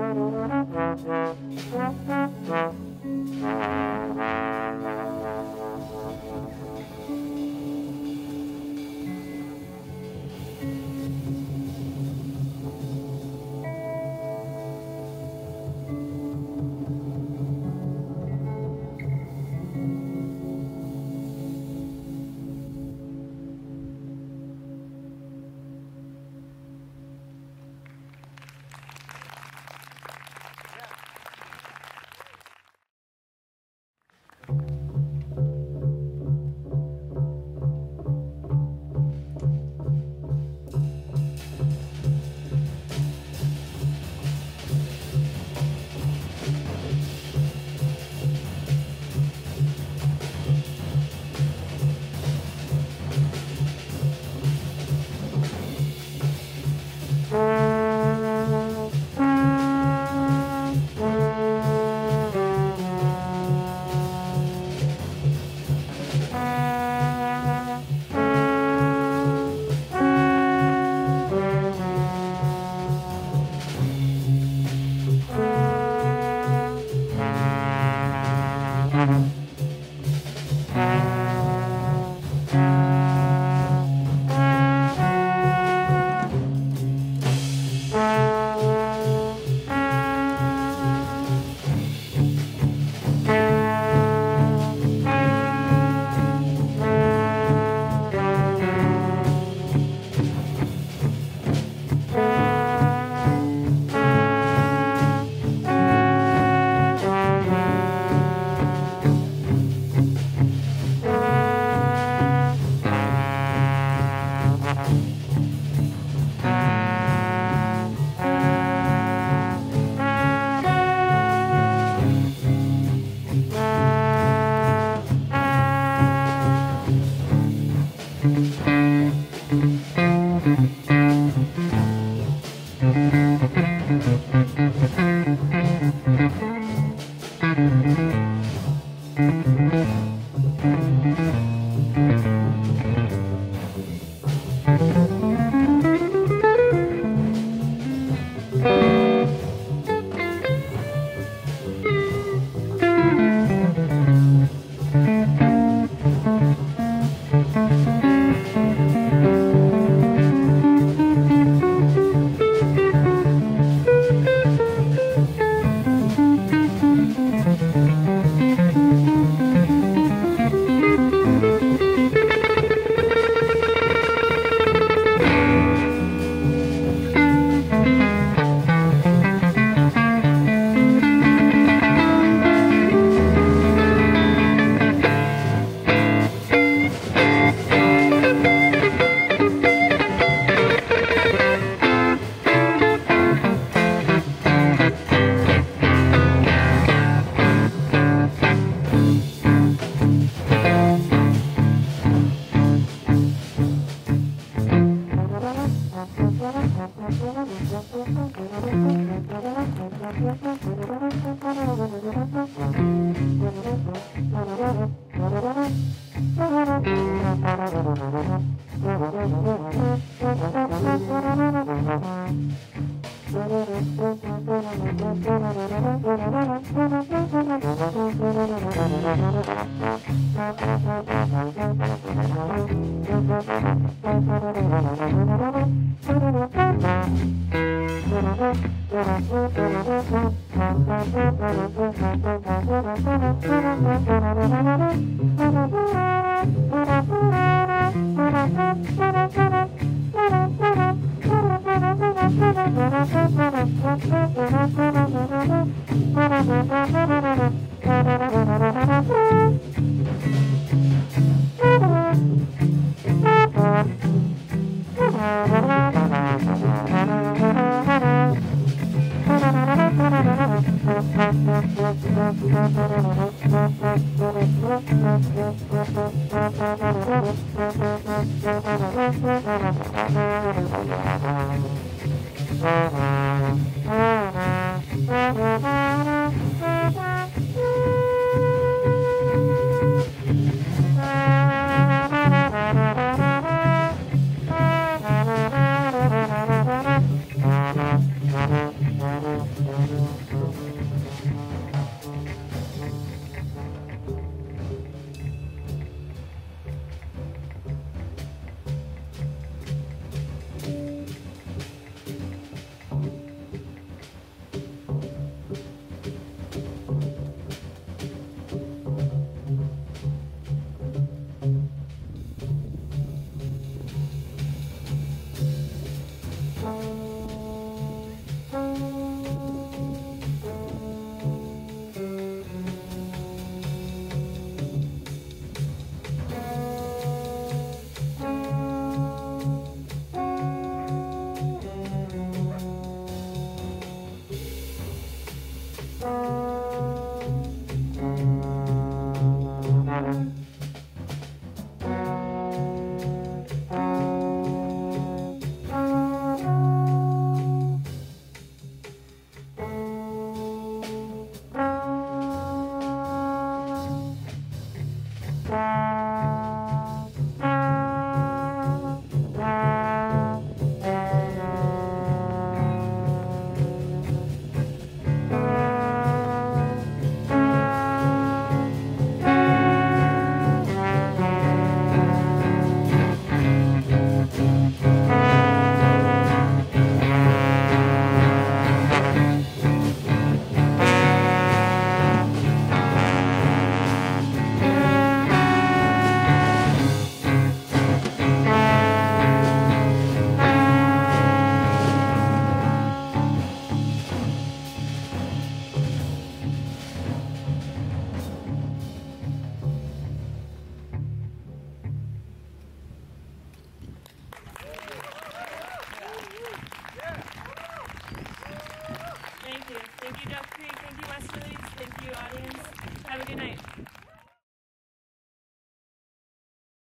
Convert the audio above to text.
Música